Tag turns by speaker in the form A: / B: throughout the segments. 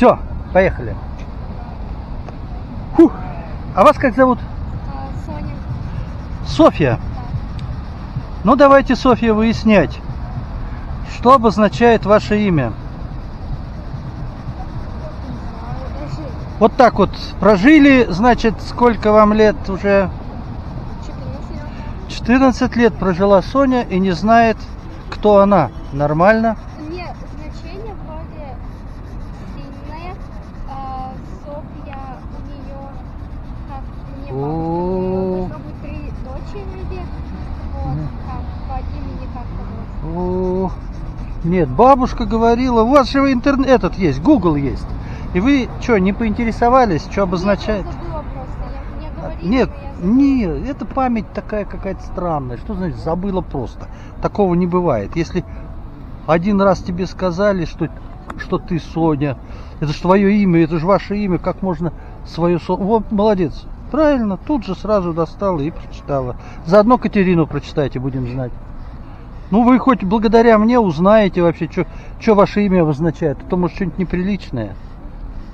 A: Все, поехали. Фух. А вас как зовут?
B: А, Соня.
A: Софья. Ну давайте, Софья, выяснять, что обозначает ваше имя. Вот так вот прожили, значит, сколько вам лет уже?
B: 14 лет.
A: 14 лет прожила Соня и не знает, кто она. Нормально?
B: Нет, значение вроде сильное. А, Софья у нее как мне
A: О.
B: должно быть три дочери. Вот, как по имени как-то вот.
A: О, Нет, бабушка говорила, у вас же интернет этот есть, Google есть. И вы что, не поинтересовались, что обозначает?
B: Нет, говорили,
A: Нет, нет, это память такая какая-то странная. Что значит забыла просто? Такого не бывает. Если один раз тебе сказали, что, что ты Соня, это же твое имя, это же ваше имя, как можно свое... Вот, молодец. Правильно, тут же сразу достала и прочитала. Заодно Катерину прочитайте, будем знать. Ну, вы хоть благодаря мне узнаете вообще, что ваше имя обозначает. А то, может, что-нибудь неприличное.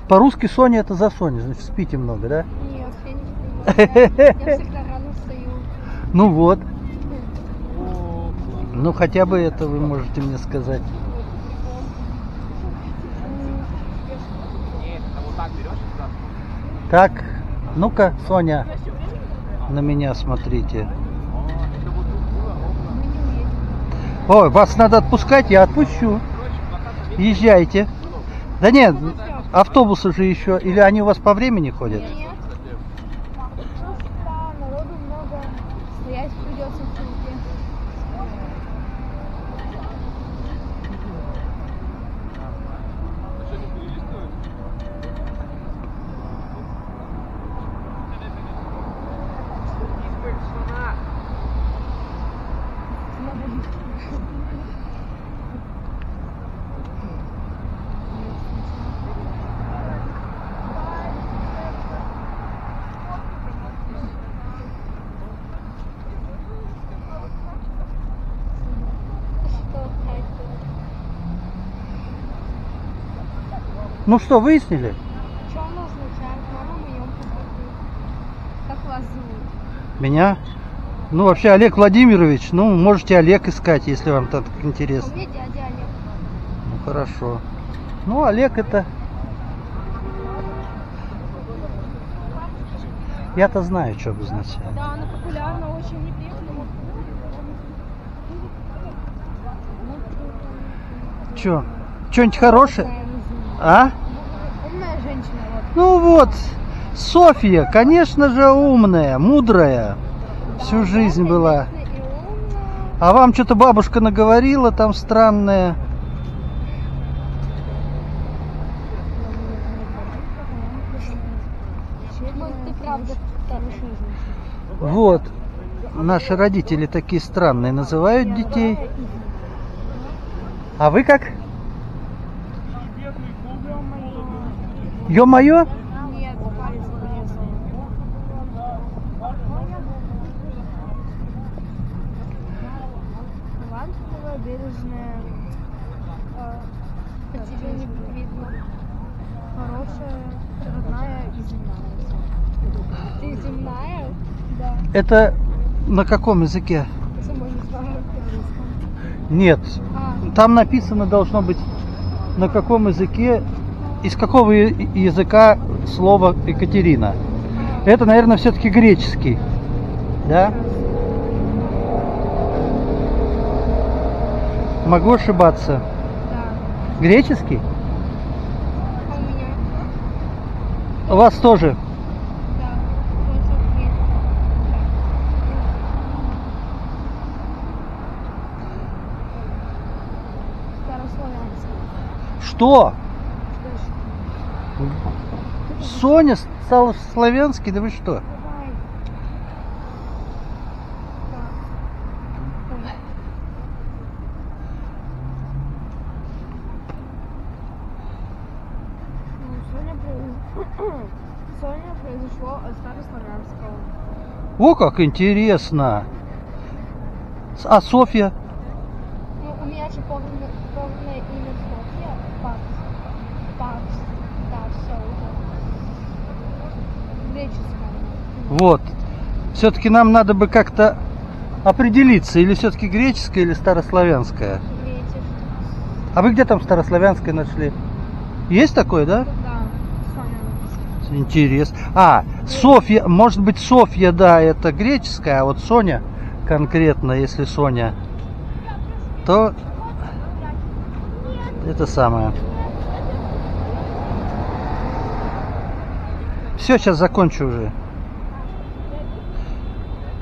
A: По-русски Соня это за Соня, значит, спите много, да?
B: Нет, я не понимаю. Я всегда рано встаю.
A: Ну вот. Ну хотя бы это вы можете мне сказать. Так, ну-ка, Соня, на меня смотрите. Ой, вас надо отпускать, я отпущу. Езжайте. Да нет, автобусы же еще. Или они у вас по времени ходят?
B: Нет. Просто народу много. Стоять придется в толпе. Что это?
A: Ну что, выяснили?
B: Что оно означает? Мама моем Как вас зовут?
A: Меня? Ну, вообще, Олег Владимирович, ну, можете Олег искать, если вам так интересно.
B: меня дядя Олег.
A: Ну, хорошо. Ну, Олег это... Я-то знаю, что обозначает.
B: Да, она популярна, очень неприятно.
A: Че? Что-нибудь хорошее? А?
B: Умная женщина, вот.
A: Ну вот, Софья, конечно же, умная, мудрая. Всю жизнь была. А вам что-то бабушка наговорила там странное.
B: Вот.
A: Наши родители такие странные называют детей. А вы как? Ё-моё?
B: Бережная. а, По тебе не видно. Хорошая, родная и земная. Ты земная? Да.
A: Это на каком языке? Нет.
B: А,
A: Там написано должно быть на каком языке, из какого языка слово Екатерина. Это, наверное, все-таки греческий. Да? Могу ошибаться.
B: да.
A: Греческий?
B: А у меня?
A: У вас тоже.
B: Да.
A: Что Соня стала славянский? Да вы что? О, как интересно! А Софья?
B: Ну, у меня же полное, полное имя Софья. Пакс. Пакс. Да, все уже. Греческое.
A: Вот. Все-таки нам надо бы как-то определиться, или все-таки греческое, или старославянское?
B: Греческое.
A: А вы где там старославянское нашли? Есть такое, да?
B: Да.
A: Интерес. А, Софья, может быть, Софья, да, это греческая, а вот Соня конкретно, если Соня, то это самое. Все, сейчас закончу уже.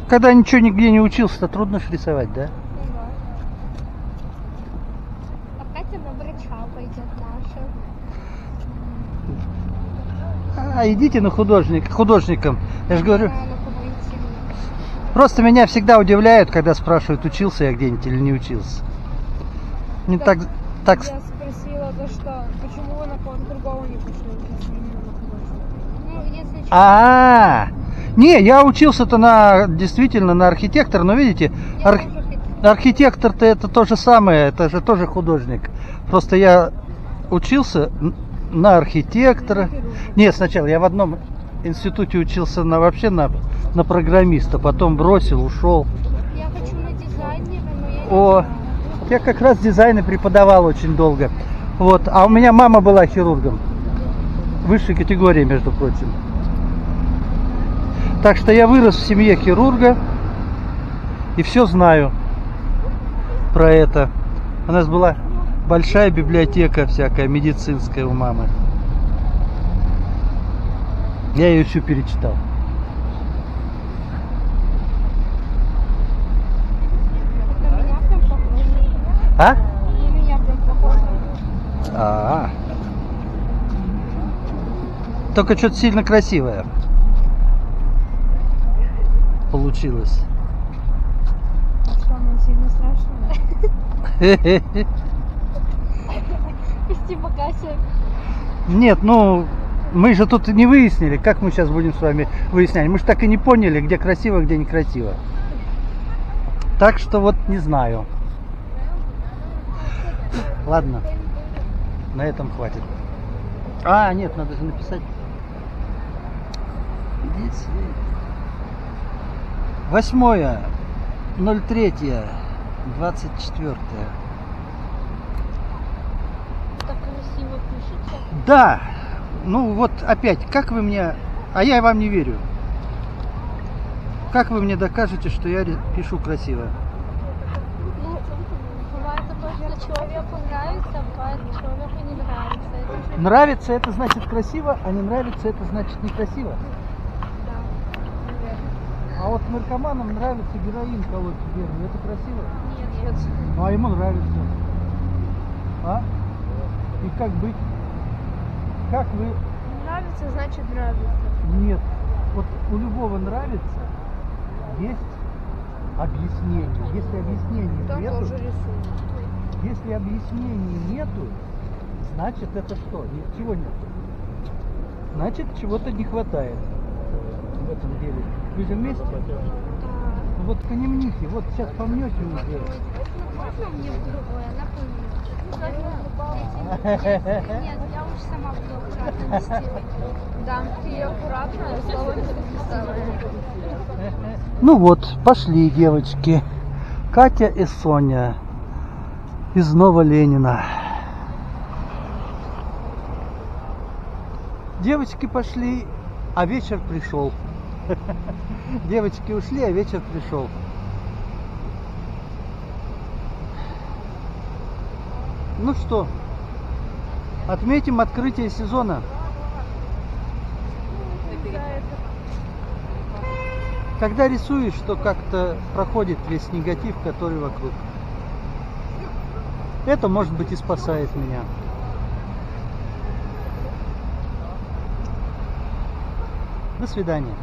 A: Когда ничего нигде не учился, то трудно рисовать, да?
B: Ну да. А Катя на врача пойдет
A: А, идите на художник, художником. Я же говорю, просто меня всегда удивляют, когда спрашивают, учился я где-нибудь или не учился. Не так, так,
B: Я спросила, то что, почему вы на другого не пошли, если честно,
A: А, не, я учился-то на действительно на архитектора, но видите,
B: хотела.
A: архитектор-то это то же самое, это же тоже художник. Просто я учился на архитектора. Нет, сначала я в одном институте учился на вообще на, на программиста, потом бросил, ушел.
B: Я хочу на дизайнера, но я
A: О, я как раз дизайн и преподавал очень долго. Вот, а у меня мама была хирургом. Высшей категории, между прочим. Так что я вырос в семье хирурга и все знаю про это. У нас была большая библиотека всякая медицинская у мамы. Я ее всю перечитал. А?
B: Прям похоже.
A: А. Только что-то сильно красивое. Получилось.
B: А что, сильно страшно? Типа Катя.
A: Нет, ну мы же тут не выяснили, как мы сейчас будем с вами выяснять. Мы же так и не поняли, где красиво, где некрасиво. Так что вот не знаю. Ладно, на этом хватит. А, нет, надо же написать. Здесь. Восьмое, ноль третье, двадцать четвертое.
B: Так
A: Да, ну вот опять, как вы мне, а я вам не верю. Как вы мне докажете, что я пишу красиво?
B: Ну, бывает что человеку нравится, бывает человеку не нравится. Это
A: Нравится это значит красиво, а не нравится это значит некрасиво.
B: да.
A: А вот наркоманам нравится героин колоть вену, это красиво?
B: Нет, нет.
A: Ну а ему нравится. А? И как быть? Как вы...
B: Нравится, значит нравится.
A: Нет. Вот у любого нравится, есть объяснение. Если объяснений
B: Кто
A: нету,
B: тоже рисует.
A: Если объяснений нету, значит это что? Ни- Чего нет? Значит, чего-то не хватает в этом деле. Вы же вместе? Вот конемните, вот сейчас помнете уже.
B: Можно мне в другое? Напомню. Нет, я уж сама буду.
A: Ну вот, пошли, девочки. Катя и Соня из Нового Ленина. Девочки пошли, а вечер пришел. Девочки ушли, а вечер пришел. Ну что, отметим открытие сезона. Когда рисуешь, то как-то проходит весь негатив, который вокруг. Это, может быть, и спасает меня. До свидания.